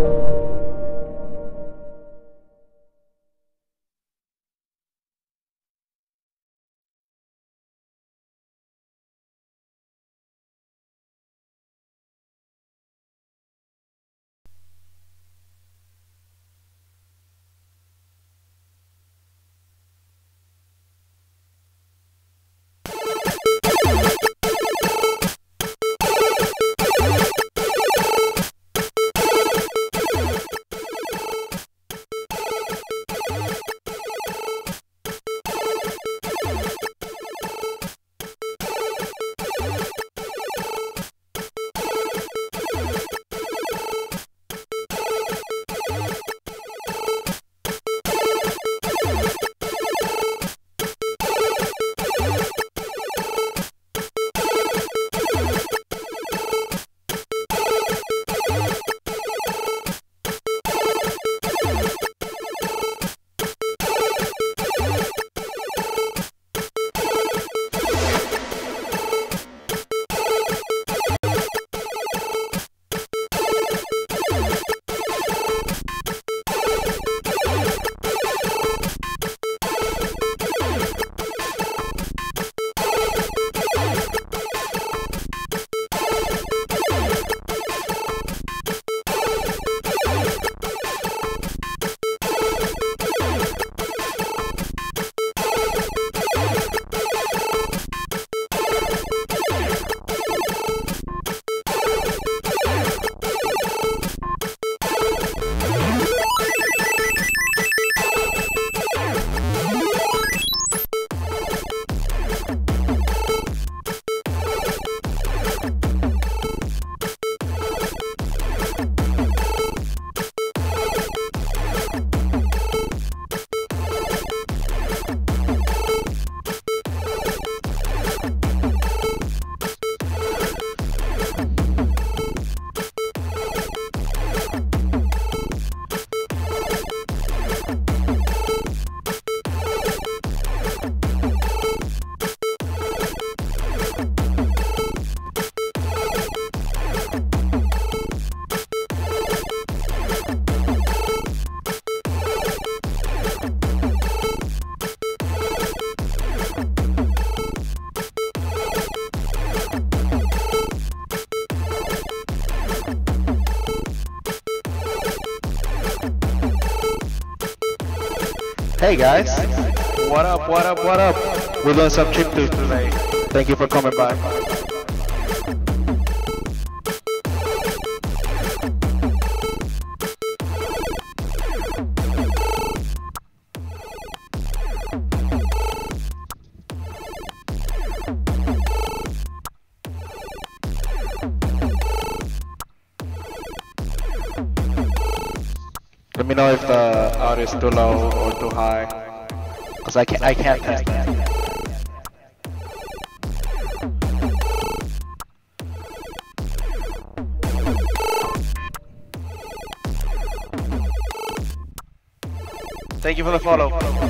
you. Hey guys, what up, what up, what up? We're doing some chip tunes today. Thank you for coming by. Let me know if the audio is too low or too high. Cause I can't, I can't. Thank you for the follow.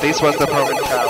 This was the perfect child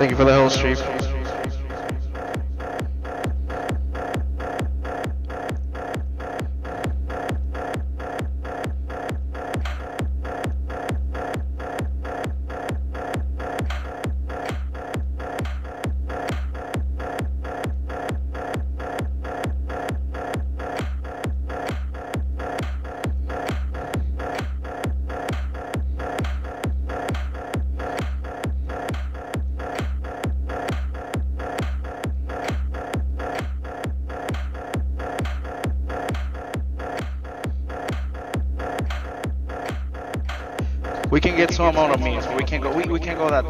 Thank you for the whole stream. We can't go. We, we can't go that.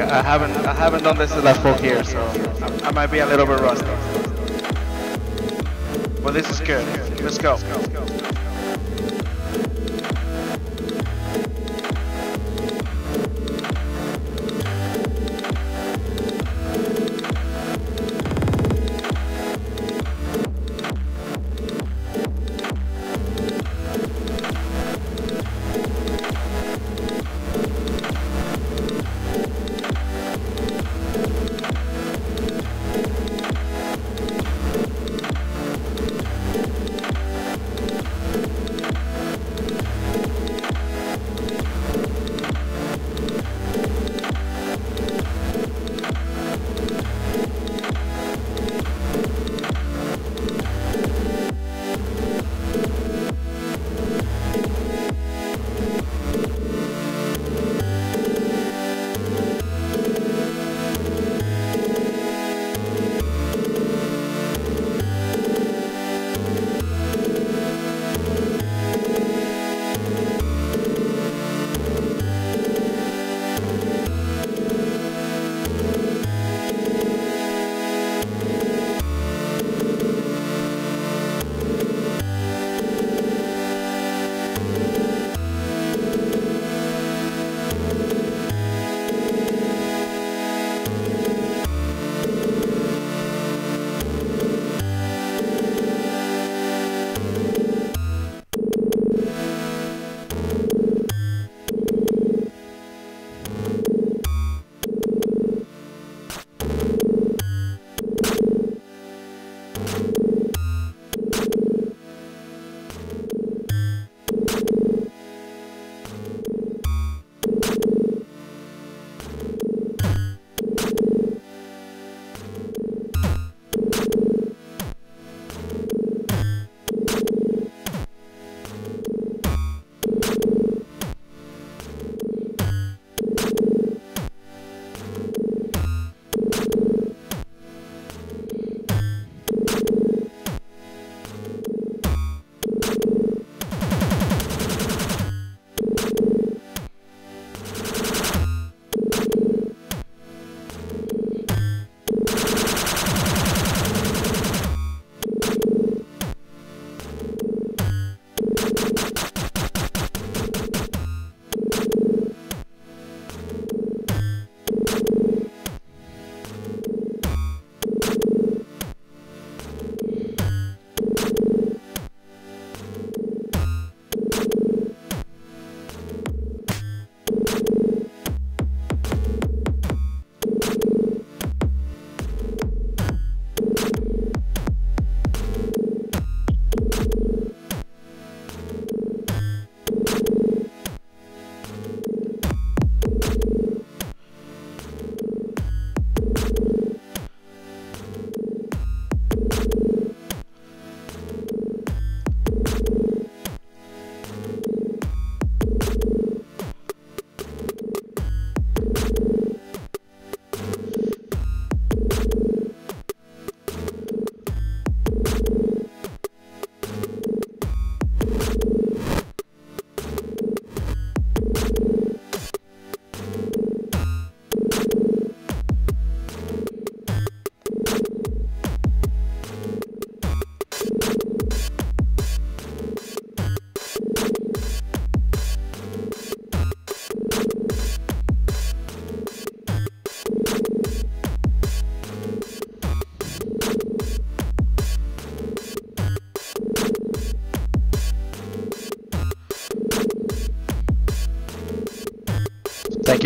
I, I haven't I haven't done this the last four years, so I, I might be a little bit rusty. But this is good. Let's go.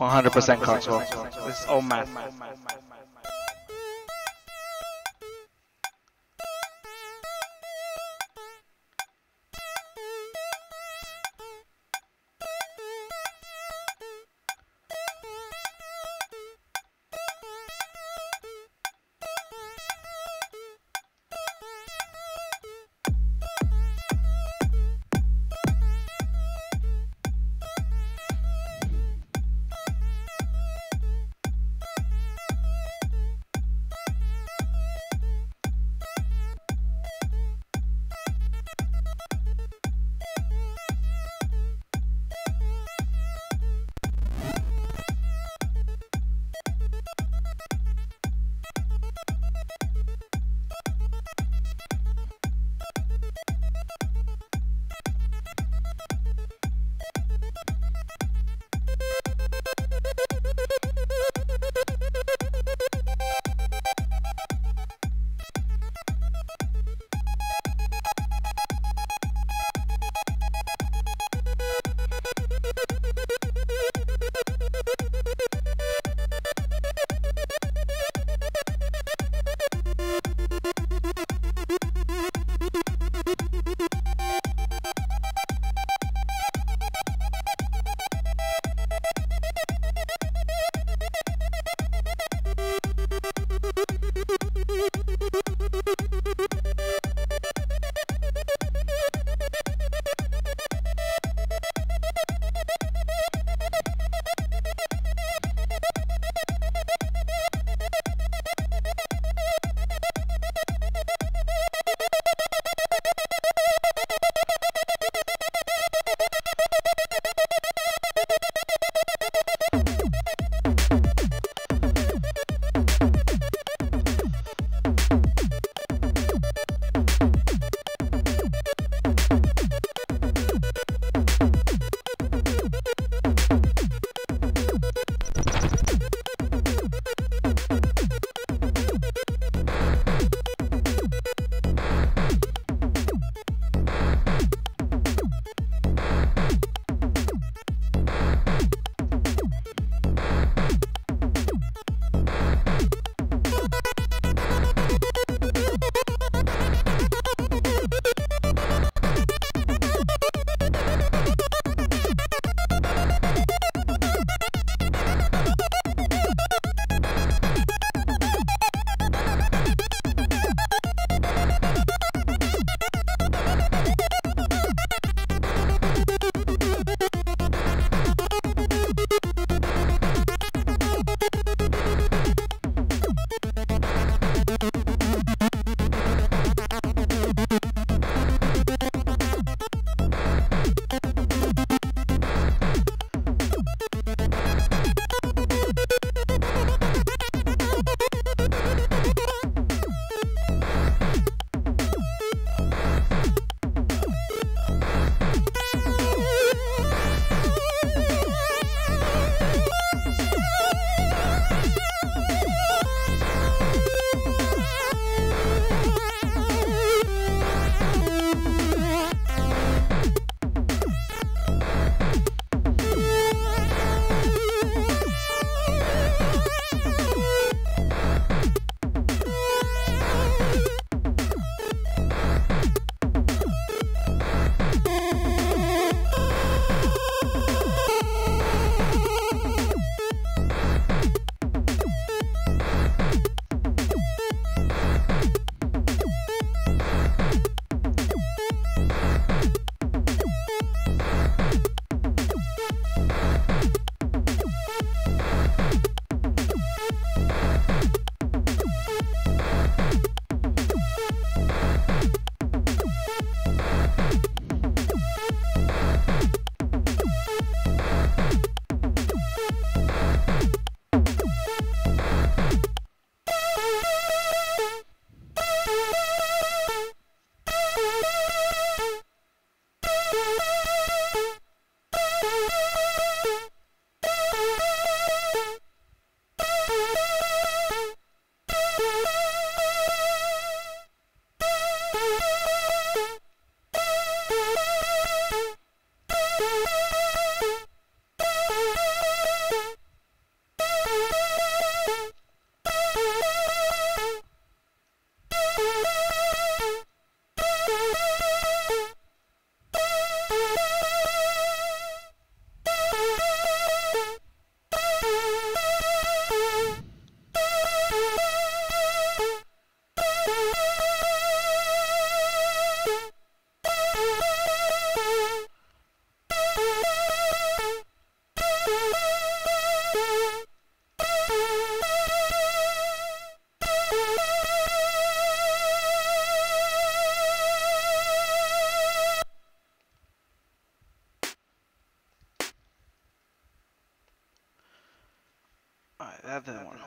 100% Coxwell. This is all math.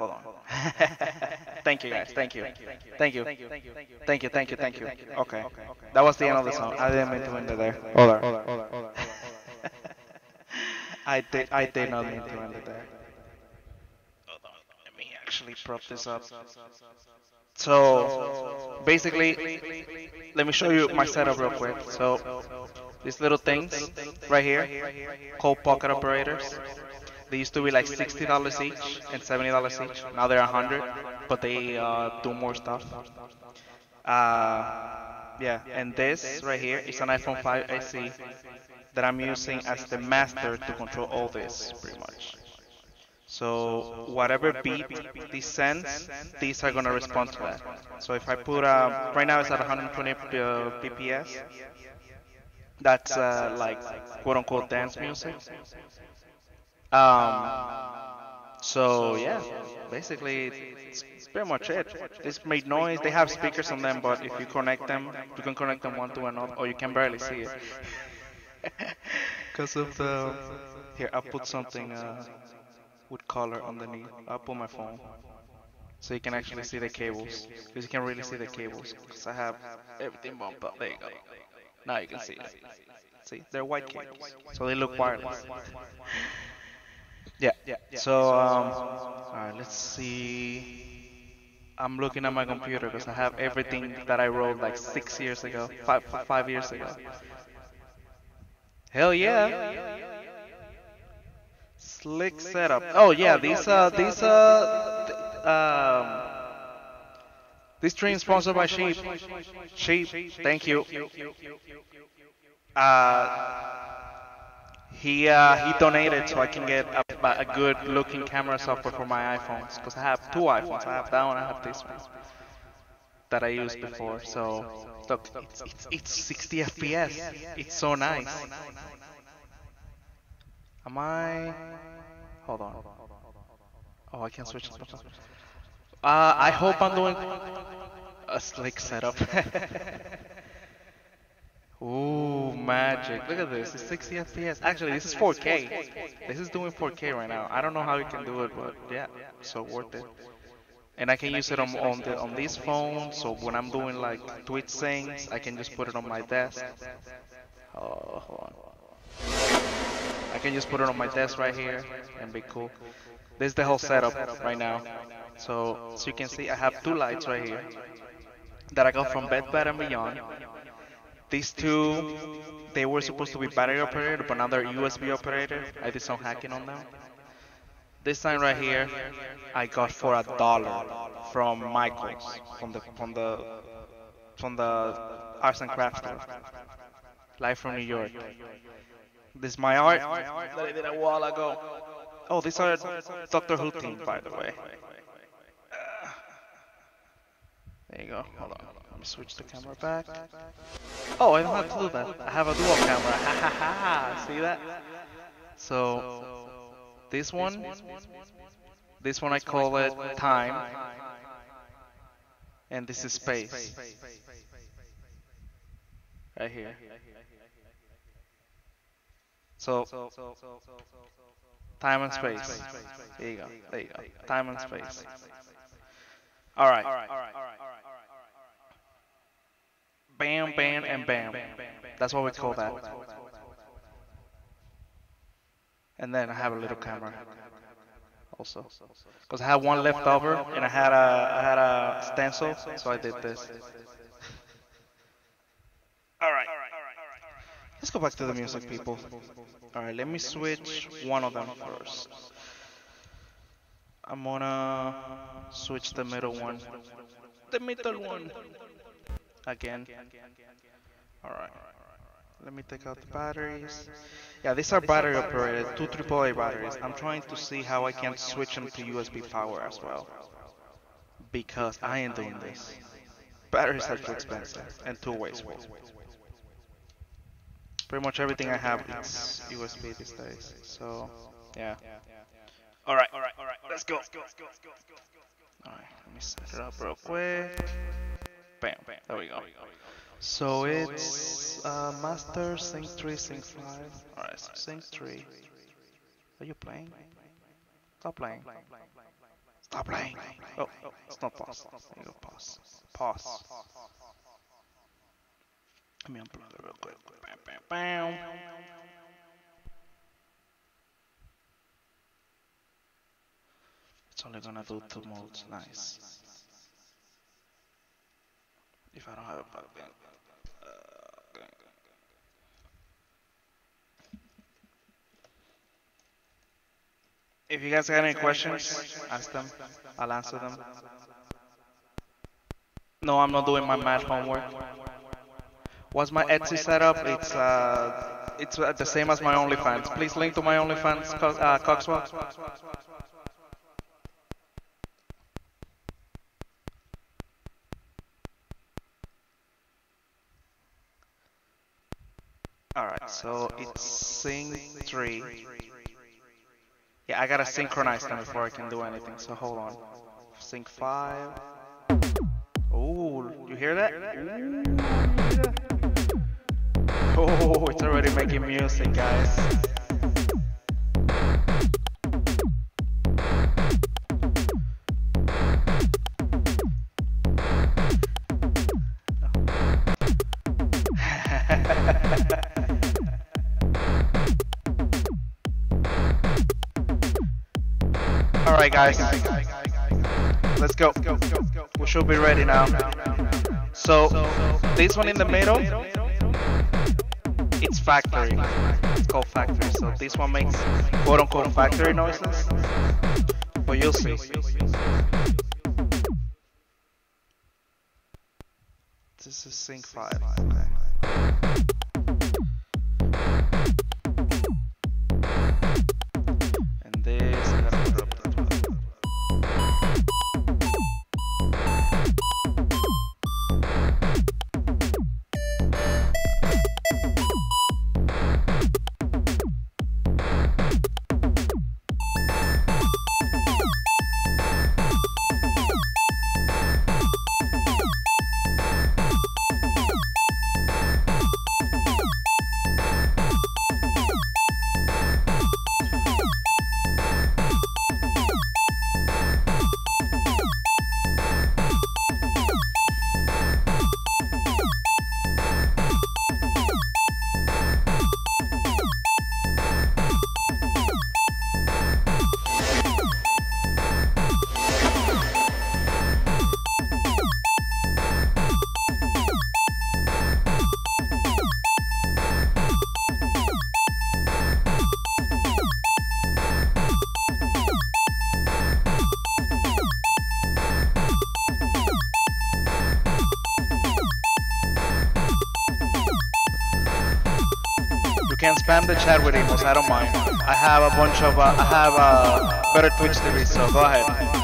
Hold on. thank you guys. Thank you. Thank you. Thank you. Thank you. Thank you. Thank you. Okay. That was the end of the song. I didn't mean to end it there. Hold on. Hold on. Hold on. Hold on. I did. I did not mean to end it there. Hold on. Let me actually prop this up. So basically, let me show you my setup real quick. So these little things right here, called pocket operators. They used to be like sixty dollars each and seventy dollars each. Now they're a hundred, but they uh, do more stuff. Uh, yeah, and this right here is an iPhone 5 SE that I'm using as the master to control all this, pretty much. So whatever beat this sends, these are gonna respond to that. So if I put, uh, right now it's at 120 uh, BPS. That's uh, like quote unquote dance music. Um, so yeah, basically it's, it's pretty much it. This made noise. They have speakers on them, but if you connect them, you can connect them one to another, or you can barely see it because of the. Here, I'll put something uh, with color underneath. I'll put my phone so you can actually see the cables, because you can really see the cables. Because I have everything bumped up. There you go. Now you can see it. See, they're white cables, so they look wireless. Yeah, yeah. So, um, alright, let's see. I'm looking at my computer because I have everything that I wrote like six years ago, five, five years ago. Hell yeah. Slick setup. Oh yeah, these uh these uh um this stream sponsored by Sheep. Sheep, thank you. Uh he uh, he donated so I can get a, a good looking camera software for my iPhones because I have two iPhones. I have that one, I have this one that I used before. So look, it's, it's, it's 60 FPS. It's so nice. Am I? Hold on. Oh, I can't switch button. Uh, I hope I'm doing a slick setup. Ooh, magic. Look at this. It's 60 FPS. Actually, this is 4K. This is doing 4K right now. I don't know how you can do it, but yeah, so worth it. And I can use it on on, the, on this phone, so when I'm doing like Twitch things, I can just put it on my desk. Oh, hold on. I can just put it on my desk right here and be cool. This is the whole setup right now. So, so you can see I have two lights right here that I got from Bed Bath & Beyond. These two, they were supposed to be battery operated, but now they're USB operated. I did some hacking on them. This sign right here, I got for a dollar from Michaels, from the from the from the arts and crafts store, live from New York. This is my art that I did a while ago. Oh, these are Doctor Who team, by the way. Uh, there you go. Hold on me switch the camera back. Oh, I don't have to do that. I have a dual camera. Ha ha ha! See that? So, this one, this one I call it time, and this is space. Right here. So, time and space. There you go. There you go. Time and space. All right. All right. All right. All right bam, bam, and bam. That's what we call that. And then I have a little camera also. Because I had one left over and I had a, I had a stencil, so I did this. Alright. Let's go back to the music, people. Alright, let me switch one of them first. I'm gonna switch the middle one. The middle one again. Alright. Let me take out the batteries. Yeah, these are battery operated, two AAA batteries. I'm trying to see how I can switch them to USB power as well. Because I ain't doing this. Batteries are too expensive and too wasteful. Pretty much everything I have is USB these days. So, yeah. Alright, alright, alright, let's go. Alright, let me set it up real quick. Bam, bam. There we go. So it's uh, master sync 3 sync 5. Alright, so sync 3. Are you playing? Stop playing. Stop playing. Oh, it's not pause. There you go, pause. Pause. Let me unplug it real quick. Bam, bam, bam. It's only gonna do two modes. Nice. If I don't have a. Uh, okay. If you guys got any questions, ask them. I'll answer them. No, I'm not doing my math homework. What's my Etsy setup? It's uh, it's uh, the same as my OnlyFans. Please link to my OnlyFans, Co- uh, Coxwell. So it's sync 3. Yeah, I gotta synchronize them before I can do anything, so hold on. Sync 5. Oh, you hear that? Oh, it's already making music, guys. Alright, guys. Let's go. We should be ready now. So, this one in the middle, it's factory. It's called factory. So, this one makes quote unquote factory noises. But you'll see. This is sync 5. Spam the chat with emos, I don't mind. I have a bunch of, uh, I have uh, better Twitch TV, so go ahead.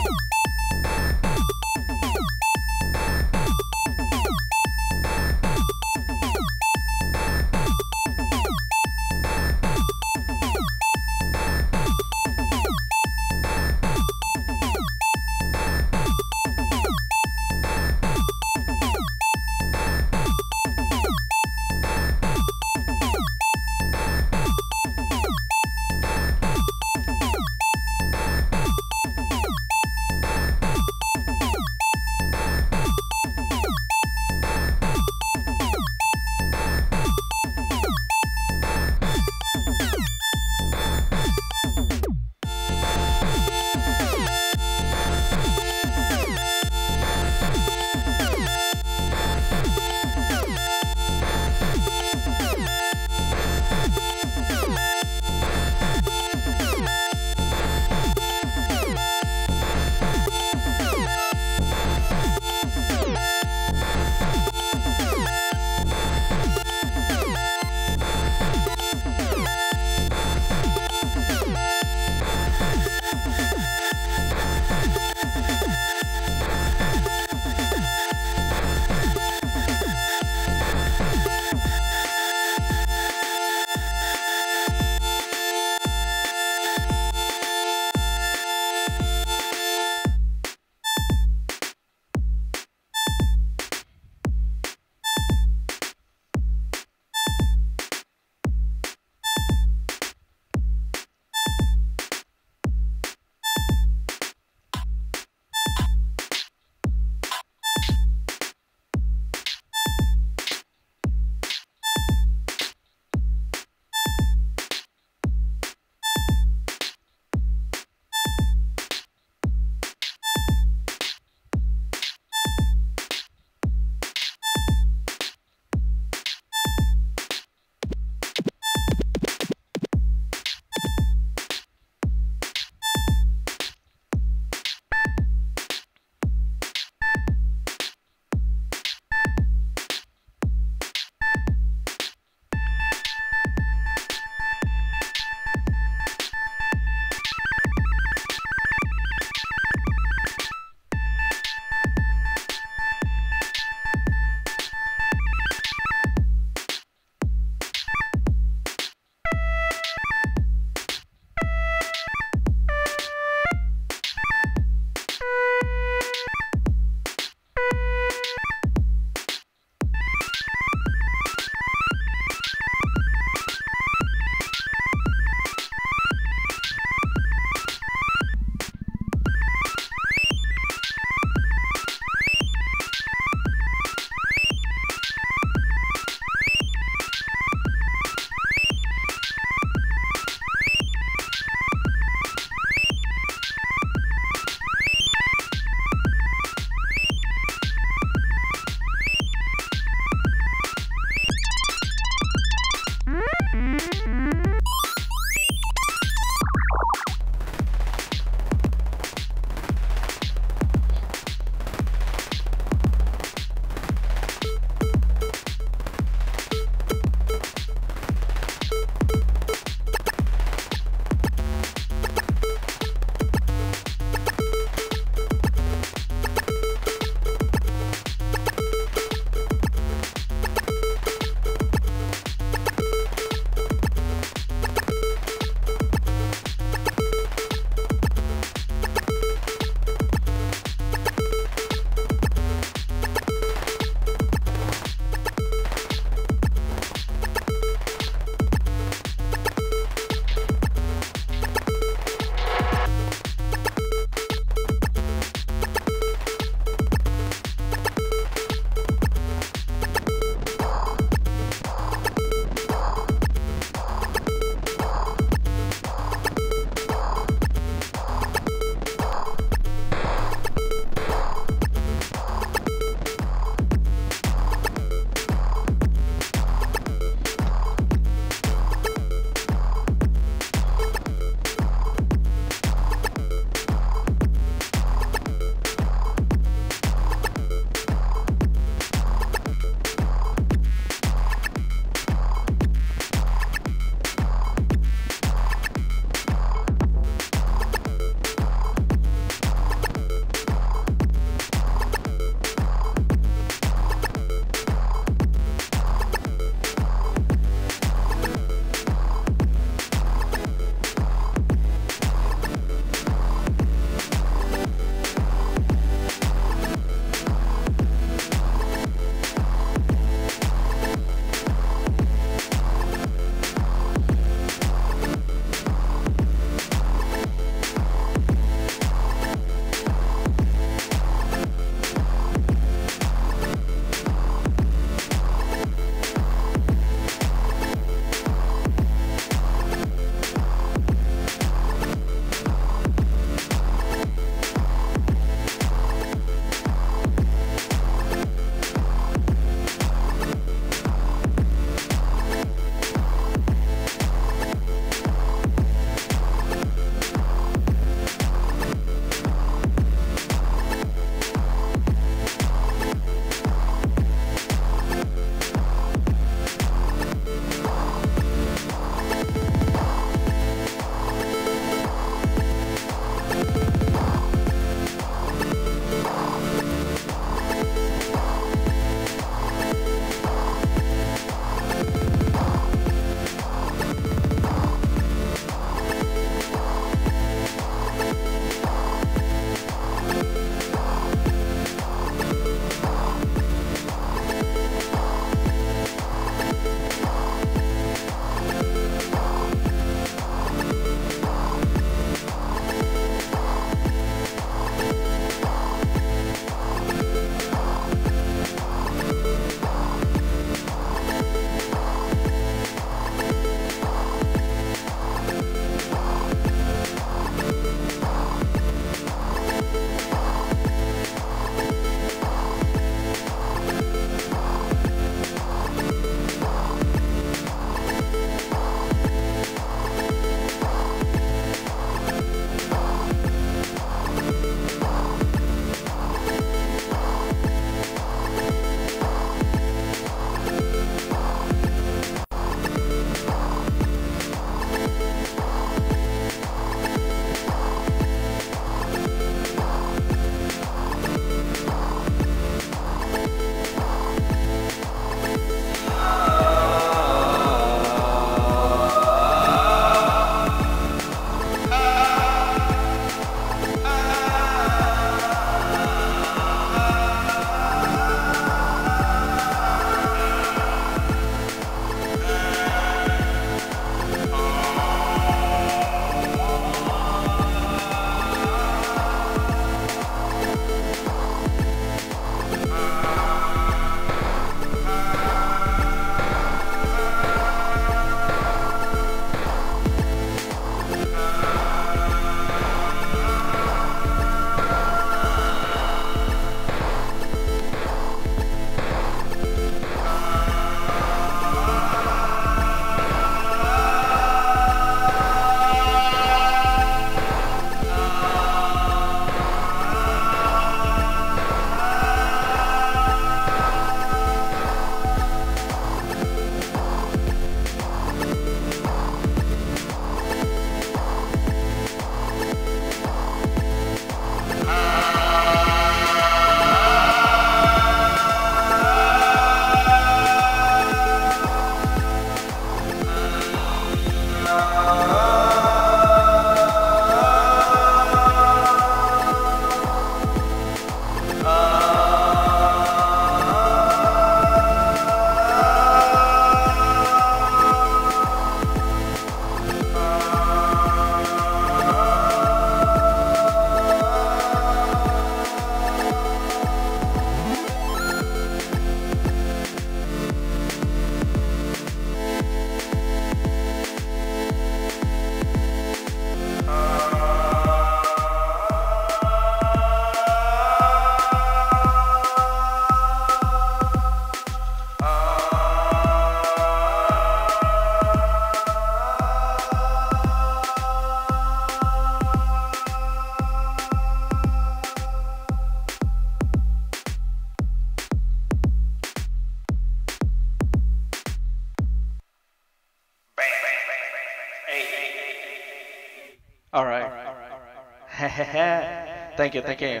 Thank you, thank you,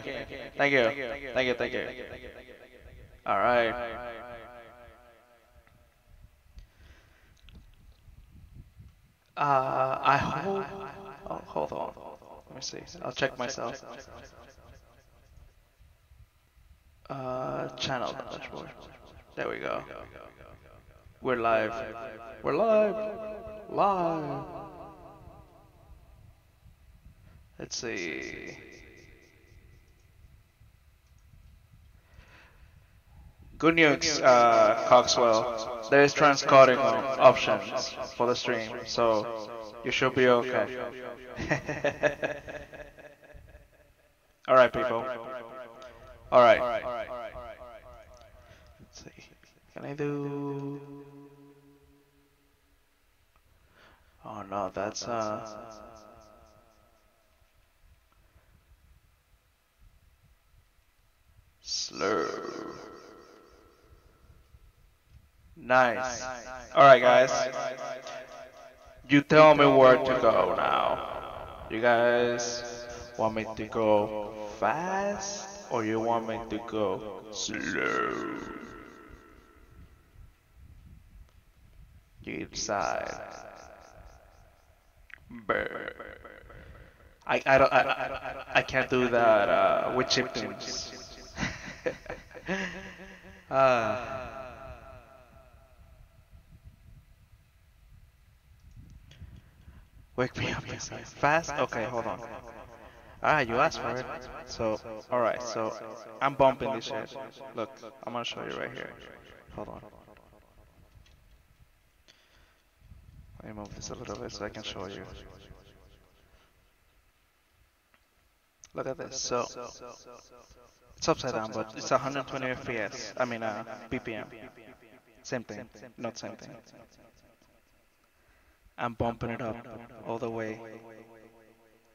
thank you, thank you, thank you. All right. Uh, I hope. Oh, hold on. Let me see. I'll check myself. Uh, channel dashboard. There we go. We're live. We're live. Live. Let's see. Good news, uh, Coxwell. There is transcoding options for the stream, so you should be okay. Alright, people. Alright. Let's see. Can I do. Oh no, that's uh. Slow. Nice. Alright, guys. You tell me where to go now. You guys want me to go fast or you want me to go slow? You decide. Brr. I, I, don't, I, I, I can't do that uh, with chiptunes. uh, wake me up. Fast? Okay, hold on. Ah, you asked for it. So, alright, so I'm bumping this shit. Look, I'm gonna show you right here. Hold on. Let me move this a little bit so I can show you. Look at this. So, it's upside down, but it's 120 FPS. I mean, uh, BPM. Same thing. Not same thing. I'm bumping it up all the way.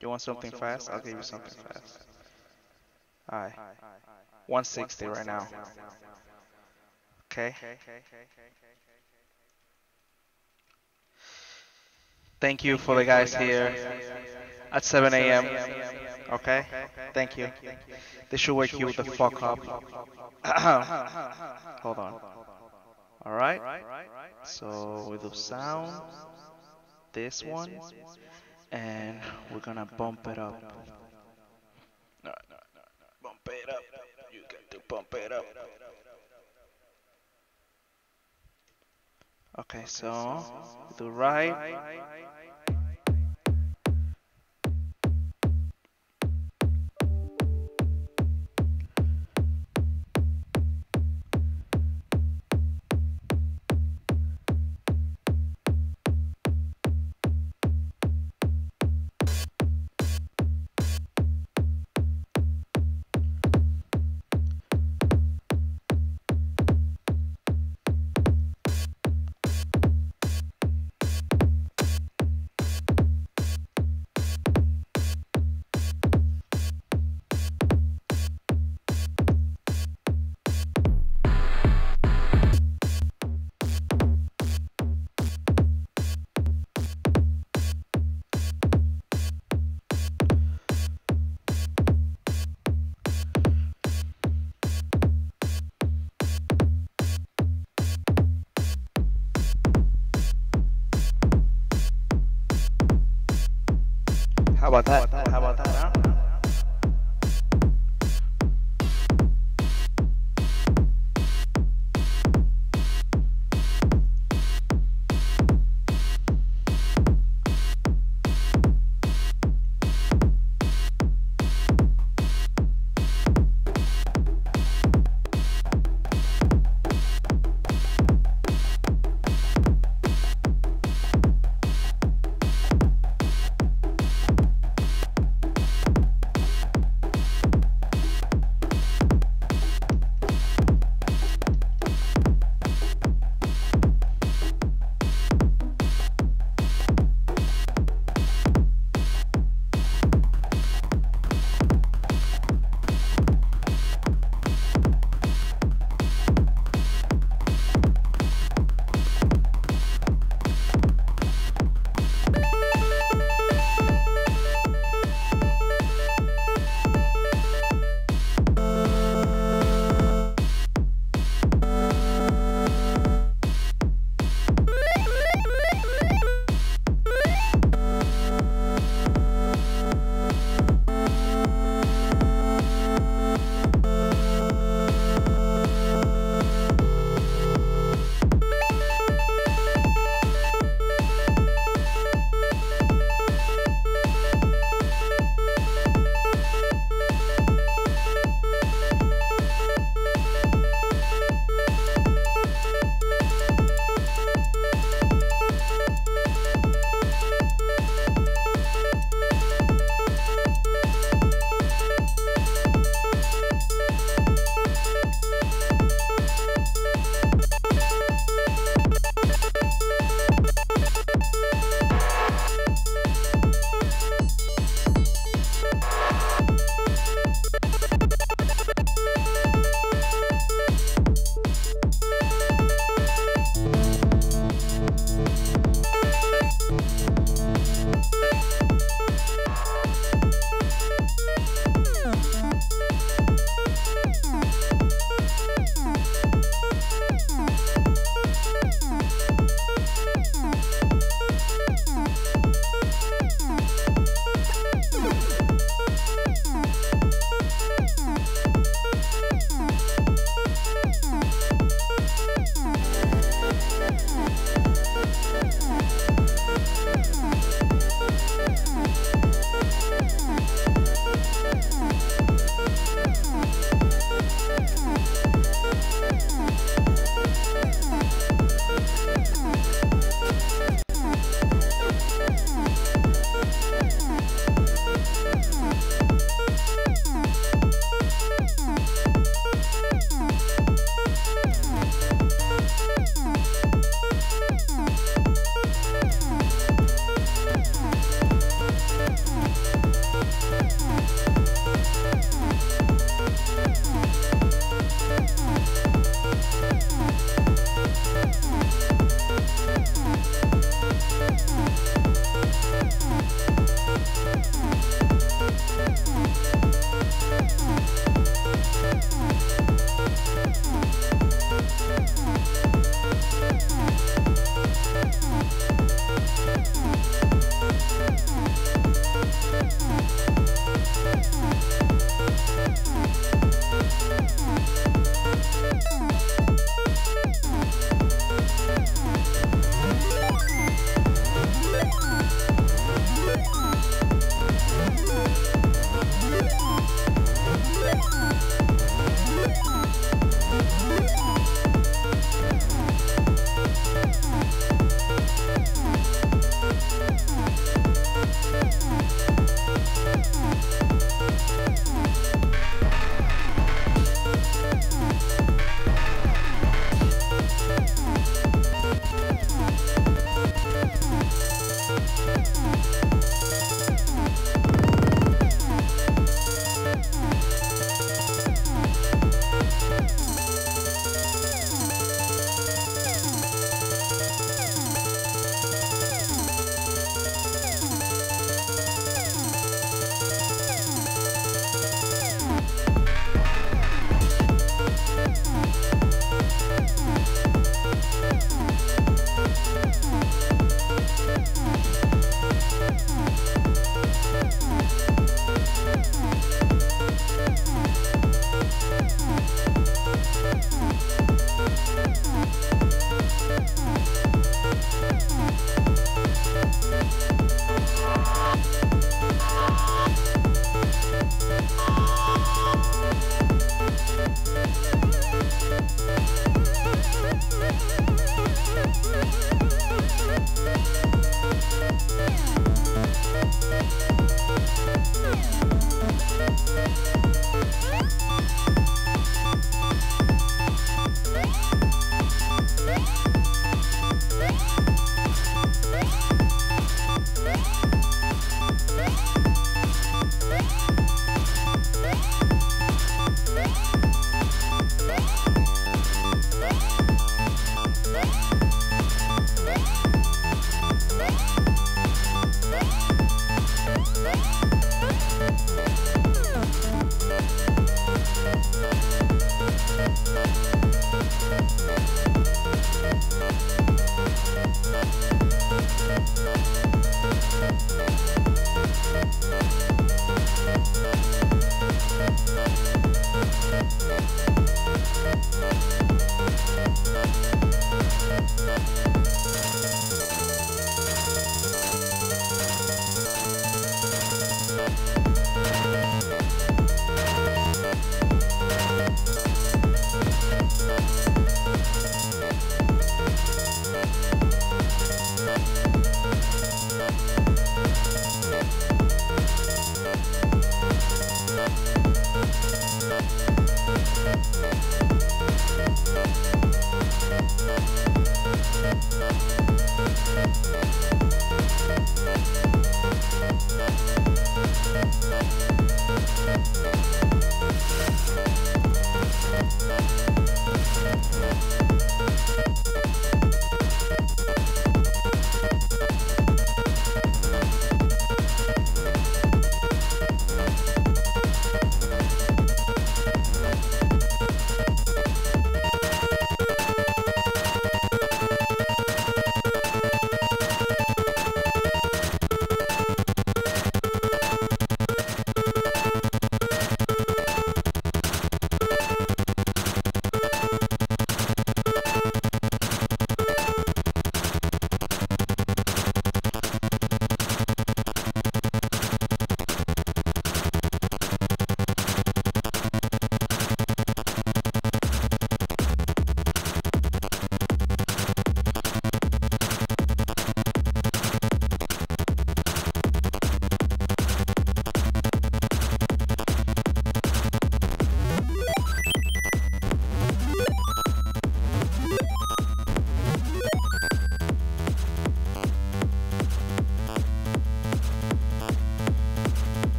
You want something fast? I'll give you something fast. Alright. 160 right now. Okay. Thank you for the guys here at 7 a.m. Okay? Thank you. They should wake you the fuck up. Hold on. Alright? So with the sound, this one, and we're gonna bump it up. No, no, no, no. Bump it up. You got to bump it up. Okay, so we do right. How about that? How about that? Huh?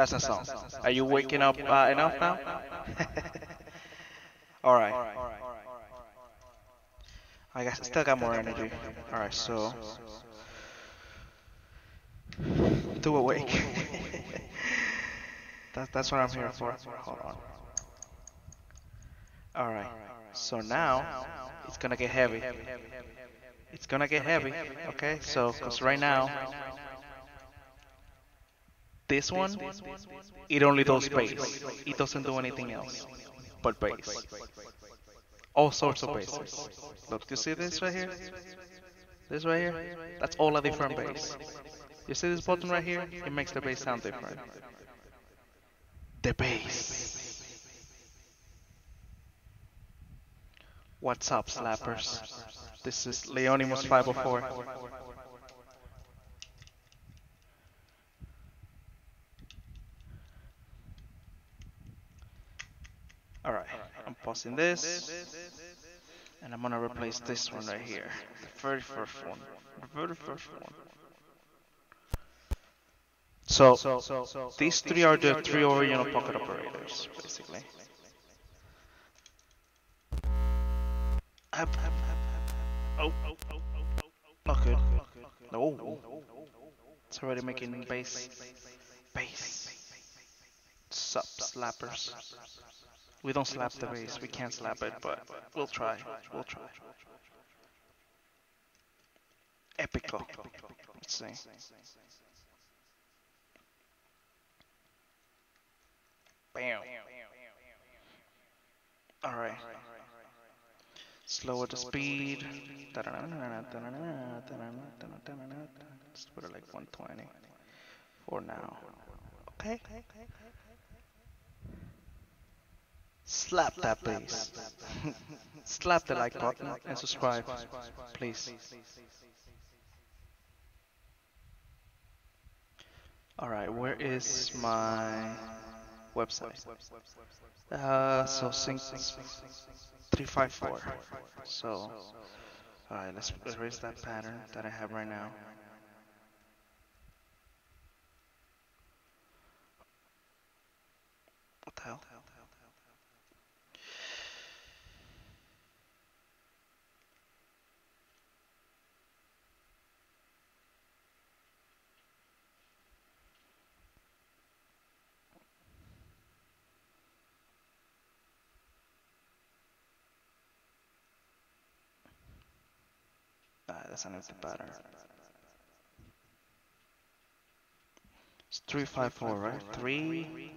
That's a song. Are you waking up uh, enough now? All right. I guess I still got more energy. All right, so do awake. that, that's what I'm here for. Hold on. All right. So now it's gonna get heavy. It's gonna get heavy. Okay. So, cause right now this one, it only does bass. It doesn't do anything else but bass. All sorts of basses. Look, do you see this right here? This right here? That's all a different bass. You see this button right here? It makes the bass sound different. The bass. What's up, slappers? This is LeonimuZ504. All right, I'm pausing this, and I'm gonna replace this one right here, the very first one, the very first one. So, so these three are the three original pocket operators, basically. Up, up, up, up. Oh, not good. No. It's already making bass. Bass. sub slappers. We don't slap the bass, we can't slap it, but we'll try, we'll try. Epico, let's see. Bam. Alright. Slower the speed. Let's put it like 120 for now. Okay. Slap that bass. Slap the like button and subscribe, please. Alright, where is my website? Uh, so sync 354. So, alright, let's erase that pattern that I have right now. What the hell? Ah, that's an empty pattern. It's 354, right? 3.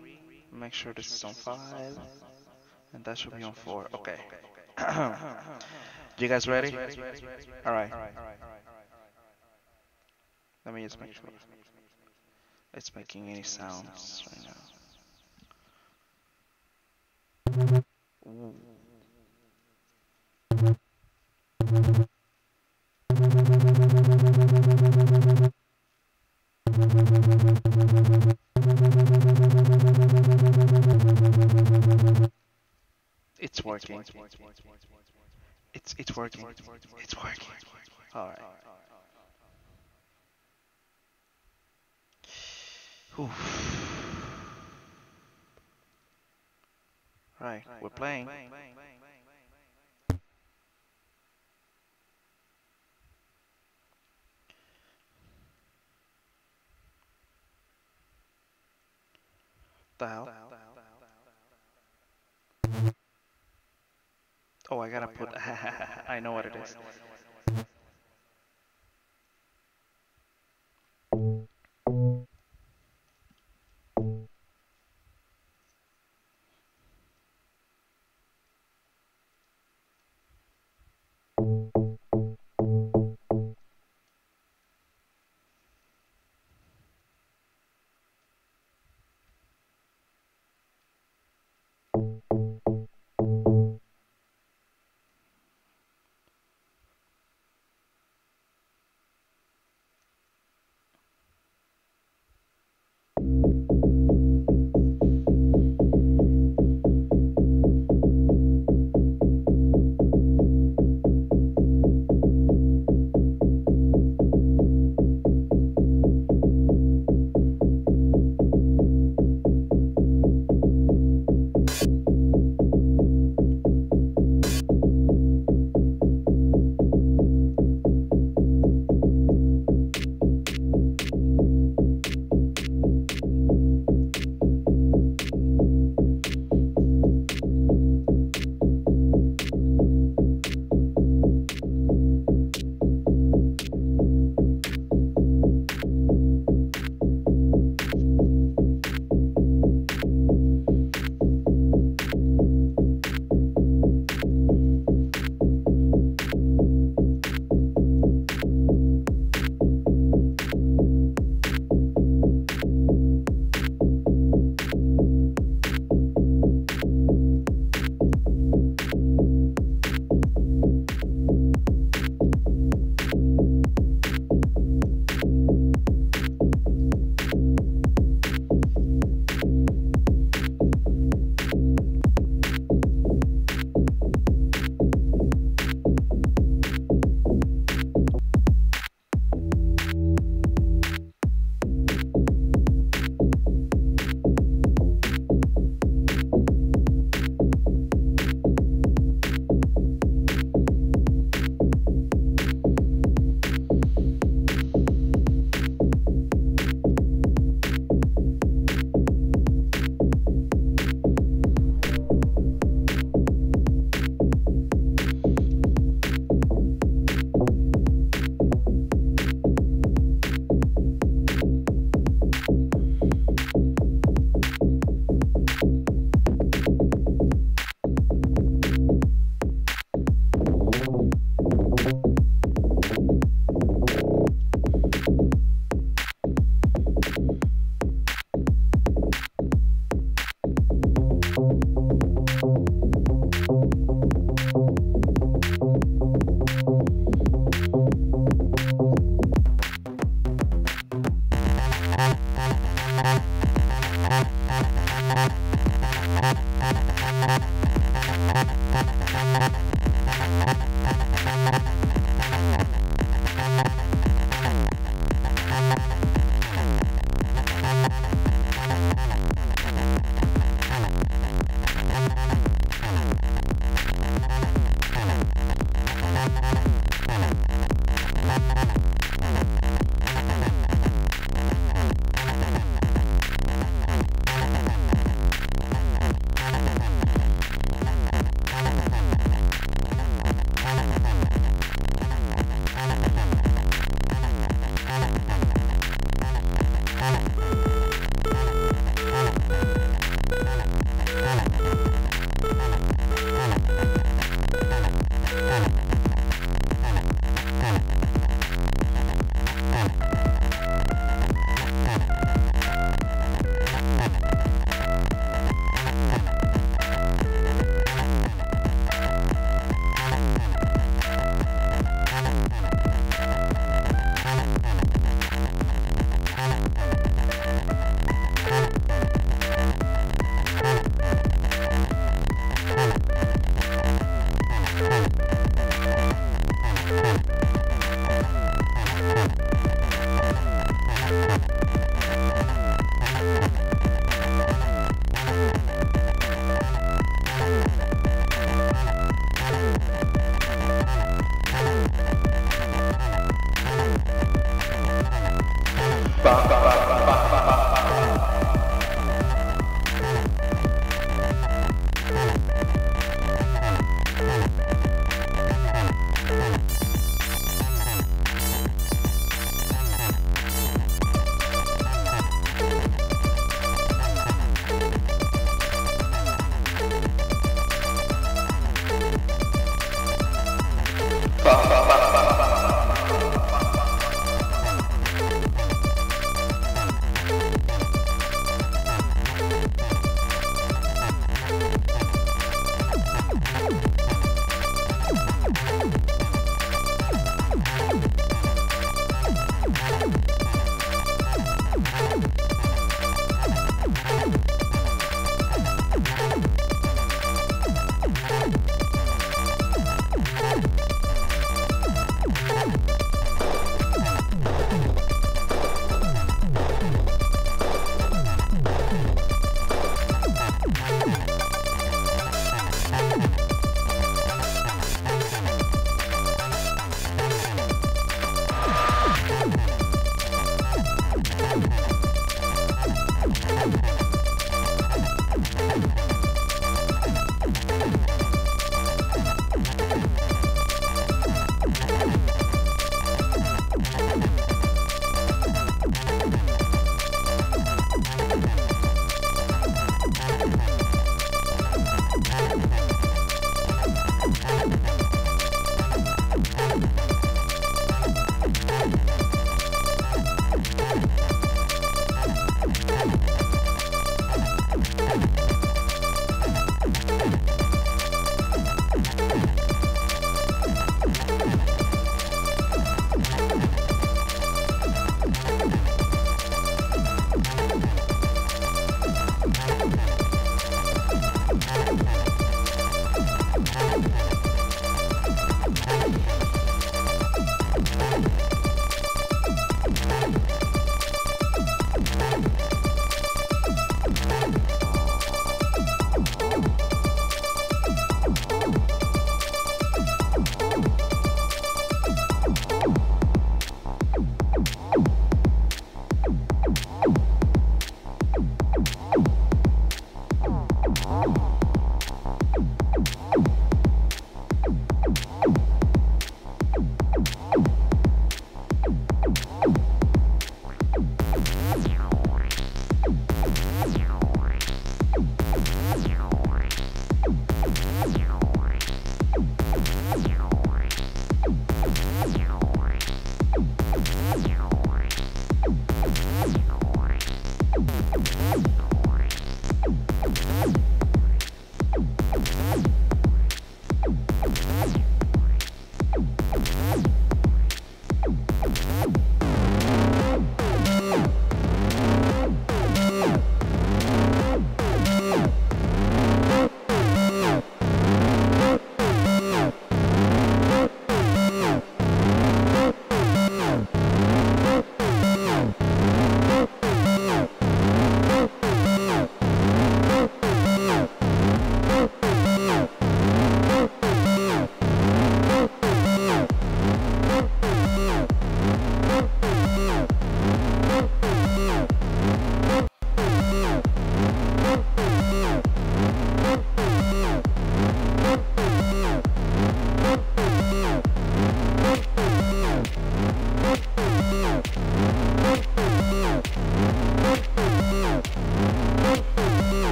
Make sure this is on 5. And that should be on 4. Okay. you guys ready? Alright. Let me just make sure. It's making any sounds right now. Ooh. It's working. It's it's working. It's working. All right. Oof. Right, we're playing. The hell? Oh, oh, I gotta put. I know what it is.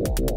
you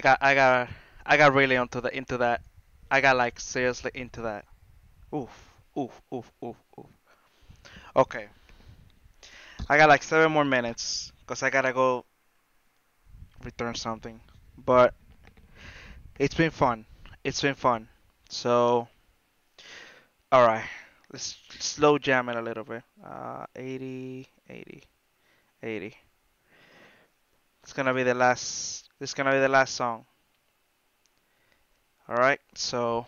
I got I got I got really into the into that. I got like seriously into that. Oof, oof, oof, oof, oof. Okay. I got like seven more minutes because I gotta go return something. But it's been fun. It's been fun. So, alright. Let's slow jam it a little bit. Uh, 80, 80, 80. It's gonna be the last. This is gonna be the last song. Alright, so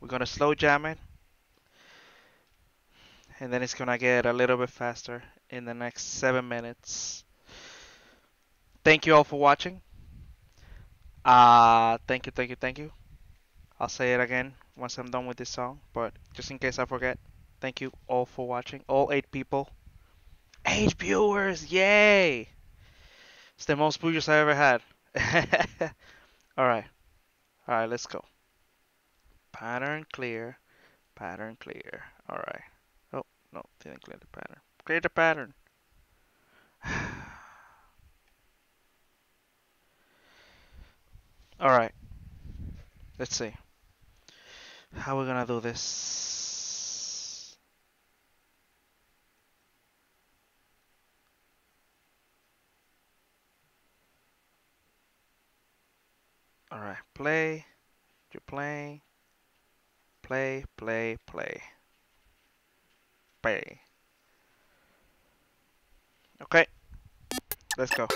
we're gonna slow jam it. And then it's gonna get a little bit faster in the next seven minutes. Thank you all for watching. Uh, thank you, thank you, thank you. I'll say it again once I'm done with this song, but just in case I forget, thank you all for watching. All eight people. Eight viewers! Yay! It's the most viewers I ever had. Alright. Alright, let's go. Pattern clear. Pattern clear. Alright. Oh, no, didn't clear the pattern. Clear the pattern. Alright. Let's see. How we're gonna do this? Alright, play. You're playing. Play, play, play. Play. Okay. Let's go.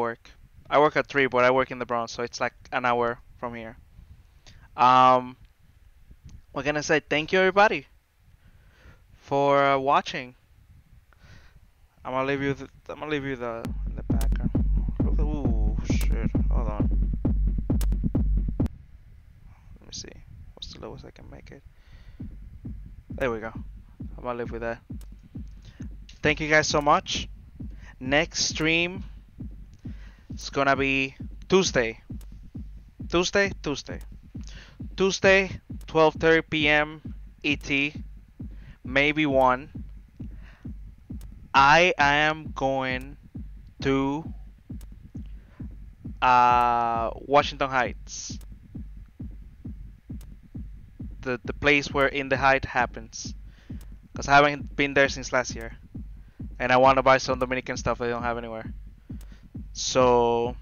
Work. I work at 3, but I work in the Bronx, so it's like an hour from here. Um, we're gonna say thank you, everybody, for uh, watching. I'm gonna leave you. The, I'm gonna leave you the in the background. Ooh, shit. Hold on. Let me see. What's the lowest I can make it? There we go. I'm gonna live with that. Thank you guys so much. Next stream is gonna be Tuesday. Tuesday, Tuesday. Tuesday, 12:30 p.m. ET, maybe 1. I am going to uh, Washington Heights. The the place where In the Height happens. Cuz I haven't been there since last year. And I want to buy some Dominican stuff they don't have anywhere. So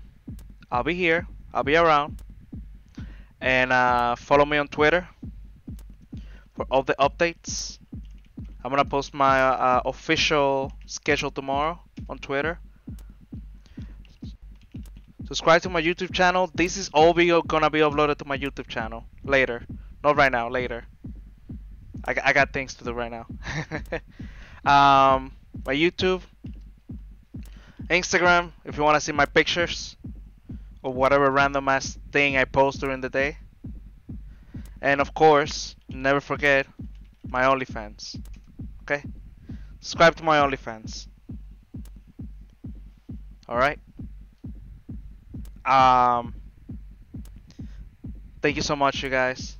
I'll be here. I'll be around. And uh, follow me on Twitter for all the updates. I'm gonna post my uh, official schedule tomorrow on Twitter. Subscribe to my YouTube channel. This is all be gonna be uploaded to my YouTube channel later. Not right now, later. I, I got things to do right now. um, my YouTube, Instagram, if you want to see my pictures or whatever random ass thing I post during the day. And of course, never forget my OnlyFans. Okay? Subscribe to my OnlyFans. Alright? Um Thank you so much you guys.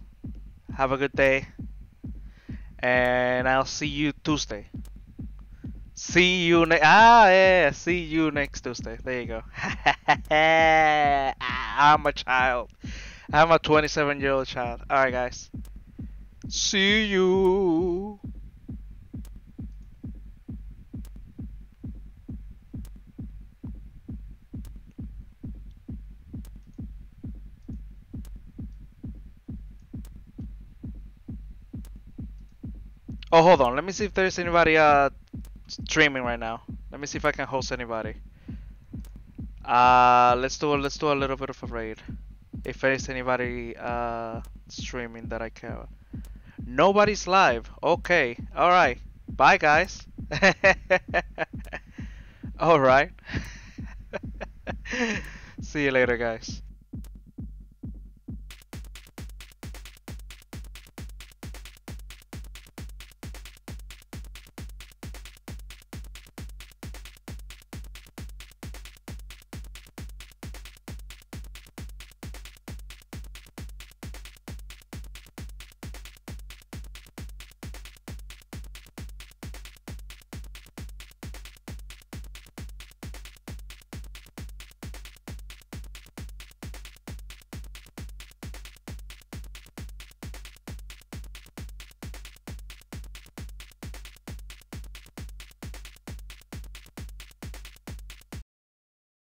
Have a good day. And I'll see you Tuesday. See you next ah yeah, see you next Tuesday. There you go. I'm a child. I'm a 27 year old child. Alright, guys. See you. Oh, hold on. Let me see if there's anybody uh streaming right now. Let me see if I can host anybody. Uh, let's do a, let's do a little bit of a raid. If there's anybody uh streaming that I can. Nobody's live. Okay. All right. Bye, guys. All right. see you later, guys.